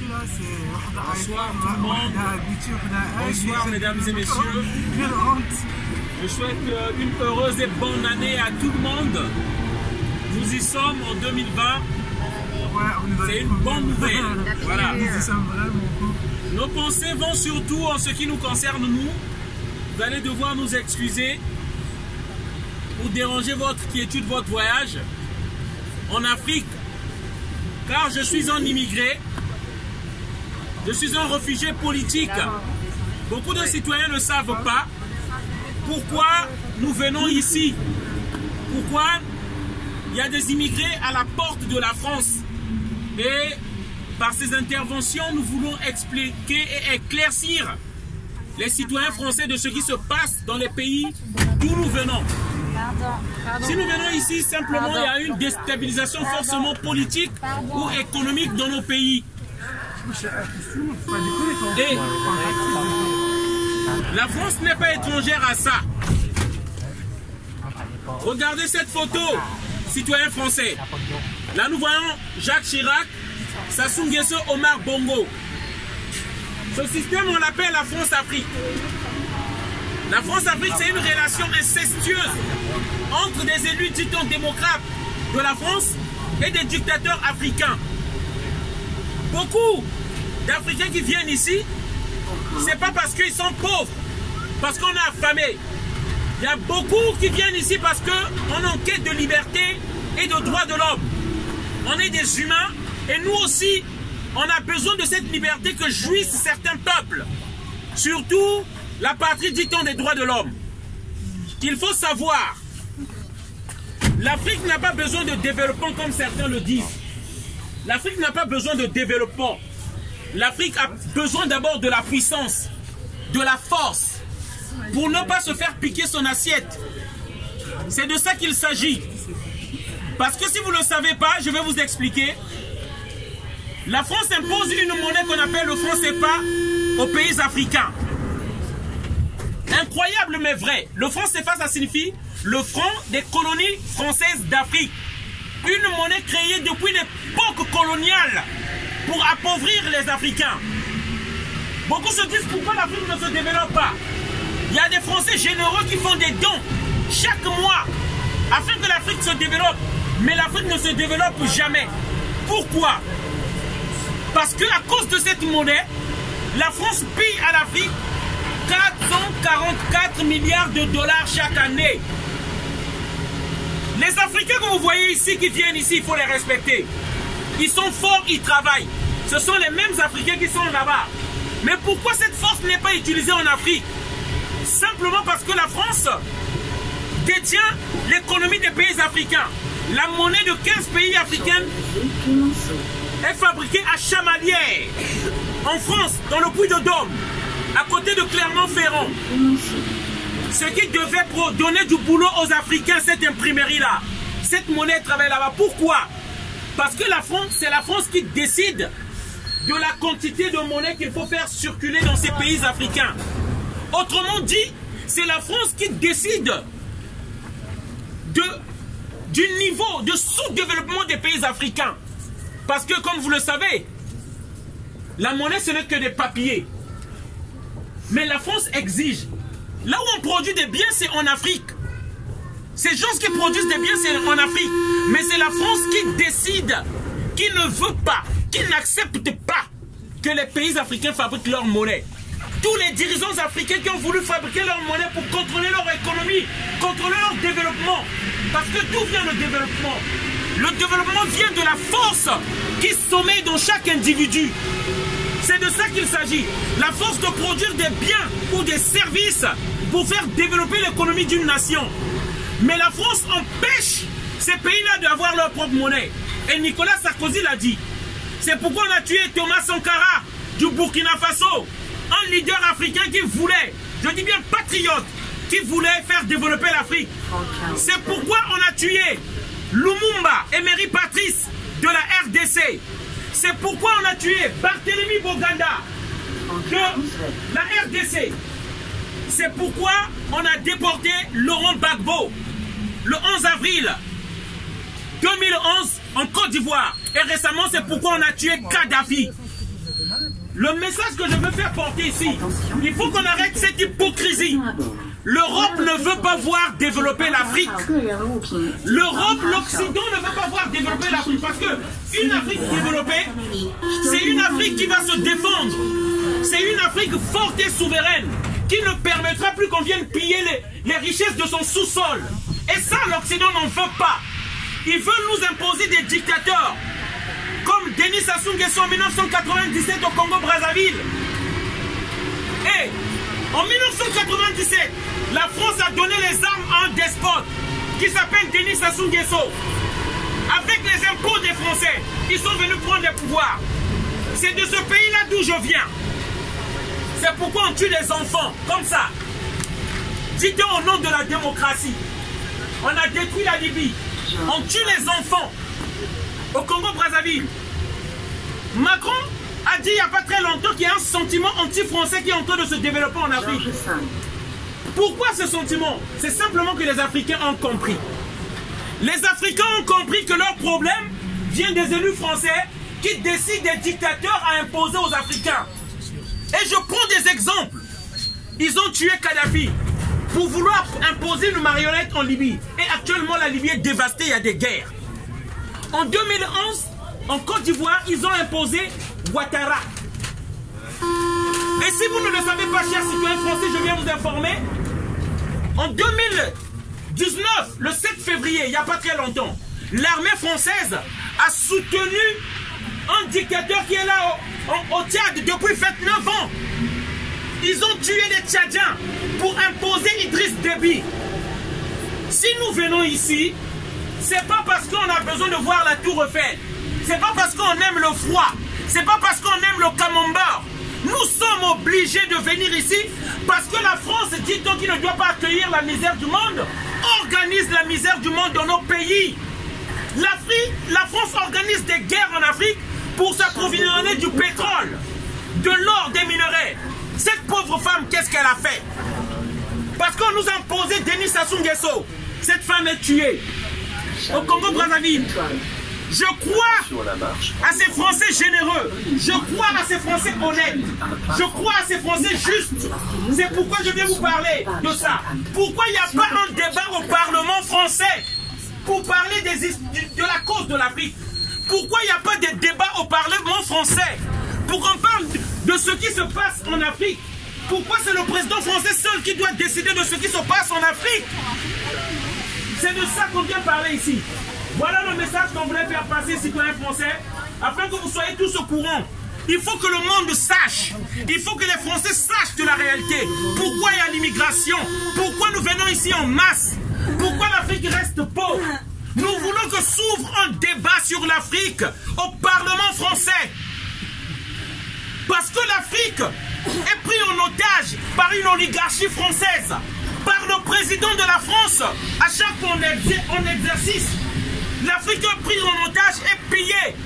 Bonsoir tout le monde. Bonsoir mesdames et messieurs. Je souhaite euh, une heureuse et bonne année à tout le monde. Nous y sommes en 2020. Ouais, on est dans C'est une bonne nouvelle. Voilà. Nos pensées vont surtout en ce qui nous concerne nous. Vous allez devoir nous excuser pour déranger votre quiétude, votre voyage en Afrique. Car je suis un immigré. Je suis un réfugié politique. Beaucoup de citoyens ne savent pas pourquoi nous venons ici. Pourquoi il y a des immigrés à la porte de la France. Et par ces interventions, nous voulons expliquer et éclaircir les citoyens français de ce qui se passe dans les pays d'où nous venons. Si nous venons ici, simplement, il y a une déstabilisation forcément politique ou économique dans nos pays. La France n'est pas étrangère à ça. Regardez cette photo, citoyens français. Là, nous voyons Jacques Chirac, Sassou Nguesso, Omar Bongo. Ce système, on l'appelle la France-Afrique. La France-Afrique, c'est une relation incestueuse entre des élus titans démocrates de la France et des dictateurs africains. Beaucoup d'Africains qui viennent ici, c'est pas parce qu'ils sont pauvres, parce qu'on est affamé. Il y a beaucoup qui viennent ici parce qu'on est en quête de liberté et de droits de l'homme. On est des humains et nous aussi, on a besoin de cette liberté que jouissent certains peuples. Surtout la patrie dit-on des droits de l'homme. Qu'il faut savoir, l'Afrique n'a pas besoin de développement comme certains le disent. L'Afrique n'a pas besoin de développement. L'Afrique a besoin d'abord de la puissance, de la force, pour ne pas se faire piquer son assiette. C'est de ça qu'il s'agit. Parce que si vous ne le savez pas, je vais vous expliquer. La France impose une monnaie qu'on appelle le franc CFA aux pays africains. Incroyable mais vrai. Le franc CFA, ça signifie le franc des colonies françaises d'Afrique. Une monnaie créée depuis l'époque coloniale pour appauvrir les Africains. Beaucoup se disent pourquoi l'Afrique ne se développe pas. Il y a des Français généreux qui font des dons chaque mois afin que l'Afrique se développe. Mais l'Afrique ne se développe jamais. Pourquoi? Parce que à cause de cette monnaie, la France paye à l'Afrique 444 milliards de dollars chaque année. Les Africains que vous voyez ici, qui viennent ici, il faut les respecter. Ils sont forts, ils travaillent. Ce sont les mêmes Africains qui sont là-bas. Mais pourquoi cette force n'est pas utilisée en Afrique? Simplement parce que la France détient l'économie des pays africains. La monnaie de 15 pays africains est fabriquée à Chamalières, en France, dans le Puy-de-Dôme, à côté de Clermont-Ferrand. Ce qui devait donner du boulot aux Africains, cette imprimerie-là. Cette monnaie travaille là-bas. Pourquoi? Parce que la France, c'est la France qui décide de la quantité de monnaie qu'il faut faire circuler dans ces pays africains. Autrement dit, c'est la France qui décide de, du niveau de sous-développement des pays africains. Parce que, comme vous le savez, la monnaie, ce n'est que des papiers. Mais la France exige. Là où on produit des biens, c'est en Afrique. Ces gens qui produisent des biens, c'est en Afrique. Mais c'est la France qui décide, qui ne veut pas, qui n'accepte pas que les pays africains fabriquent leur monnaie. Tous les dirigeants africains qui ont voulu fabriquer leur monnaie pour contrôler leur économie, contrôler leur développement. Parce que d'où vient le développement? Le développement vient de la force qui sommeille dans chaque individu. C'est de ça qu'il s'agit. La force de produire des biens ou des services pour faire développer l'économie d'une nation. Mais la France empêche ces pays-là d'avoir leur propre monnaie. Et Nicolas Sarkozy l'a dit. C'est pourquoi on a tué Thomas Sankara du Burkina Faso, un leader africain qui voulait, je dis bien patriote, qui voulait faire développer l'Afrique. C'est pourquoi on a tué Lumumba, Emery Patrice de la RDC. C'est pourquoi on a tué Barthélemy Boganda de la RDC. C'est pourquoi on a déporté Laurent Gbagbo le 11 avril 2011 en Côte d'Ivoire. Et récemment, c'est pourquoi on a tué Kadhafi. Le message que je veux faire porter ici, il faut qu'on arrête cette hypocrisie. L'Europe ne veut pas voir développer l'Afrique. L'Europe, l'Occident ne veut pas voir développer l'Afrique. Parce que une Afrique développée, c'est une Afrique qui va se défendre. C'est une Afrique forte et souveraine qui ne permettra plus qu'on vienne piller les, les richesses de son sous-sol. Et ça, l'Occident n'en veut pas. Ils veulent nous imposer des dictateurs, comme Denis Sassou Nguesso en 1997 au Congo-Brazzaville. Et en 1997, la France a donné les armes à un despote qui s'appelle Denis Sassou Nguesso. Avec les impôts des Français, ils sont venus prendre le pouvoir. C'est de ce pays-là d'où je viens. C'est pourquoi on tue les enfants, comme ça. Dites au nom de la démocratie. On a détruit la Libye. On tue les enfants au Congo-Brazzaville. Macron a dit il n'y a pas très longtemps qu'il y a un sentiment anti-français qui est en train de se développer en Afrique. Pourquoi ce sentiment? C'est simplement que les Africains ont compris. Les Africains ont compris que leur problème vient des élus français qui décident des dictateurs à imposer aux Africains. Et je prends des exemples. Ils ont tué Kadhafi pour vouloir imposer une marionnette en Libye. Et actuellement, la Libye est dévastée, il y a des guerres. En 2011, en Côte d'Ivoire, ils ont imposé Ouattara. Et si vous ne le savez pas, chers citoyens français, je viens vous informer. En 2019, le 7 février, il n'y a pas très longtemps, l'armée française a soutenu un dictateur qui est là au, Tchad depuis 29 ans. Ils ont tué les Tchadiens pour imposer Idriss Déby. Si nous venons ici, c'est pas parce qu'on a besoin de voir la tour Eiffel. C'est pas parce qu'on aime le froid. C'est pas parce qu'on aime le camembert. Nous sommes obligés de venir ici parce que la France, dit-on qui ne doit pas accueillir la misère du monde, organise la misère du monde dans nos pays. La France organise des guerres en Afrique pour s'approvisionner du pétrole, de l'or, des minerais. Cette pauvre femme, qu'est-ce qu'elle a fait? Parce qu'on nous a imposé Denis Sassou. Cette femme est tuée au Congo-Brazzaville. Je crois à ces Français généreux. Je crois à ces Français honnêtes. Je crois à ces Français justes. C'est pourquoi je viens vous parler de ça. Pourquoi il n'y a pas un débat au Parlement français pour parler des de la cause de l'Afrique? Pourquoi il n'y a pas de débat au Parlement français pour qu'on parle de ce qui se passe en Afrique? Pourquoi c'est le président français seul qui doit décider de ce qui se passe en Afrique? C'est de ça qu'on vient parler ici. Voilà le message qu'on voulait faire passer, citoyens français, afin que vous soyez tous au courant. Il faut que le monde sache. Il faut que les Français sachent de la réalité. Pourquoi il y a l'immigration? Pourquoi nous venons ici en masse? Pourquoi l'Afrique reste pauvre? Nous voulons que s'ouvre un débat sur l'Afrique au Parlement français. Parce que l'Afrique est prise en otage par une oligarchie française, par le président de la France à chaque en exercice. L'Afrique prise en otage et pillée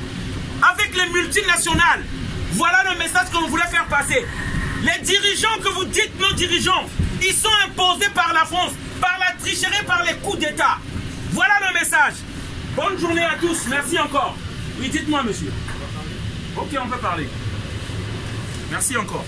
avec les multinationales. Voilà le message que nous voulons faire passer. Les dirigeants que vous dites nos dirigeants, ils sont imposés par la France, par la tricherie, par les coups d'État. Voilà le message. Bonne journée à tous. Merci encore. Oui, dites-moi, monsieur. Ok, on peut parler. Merci encore.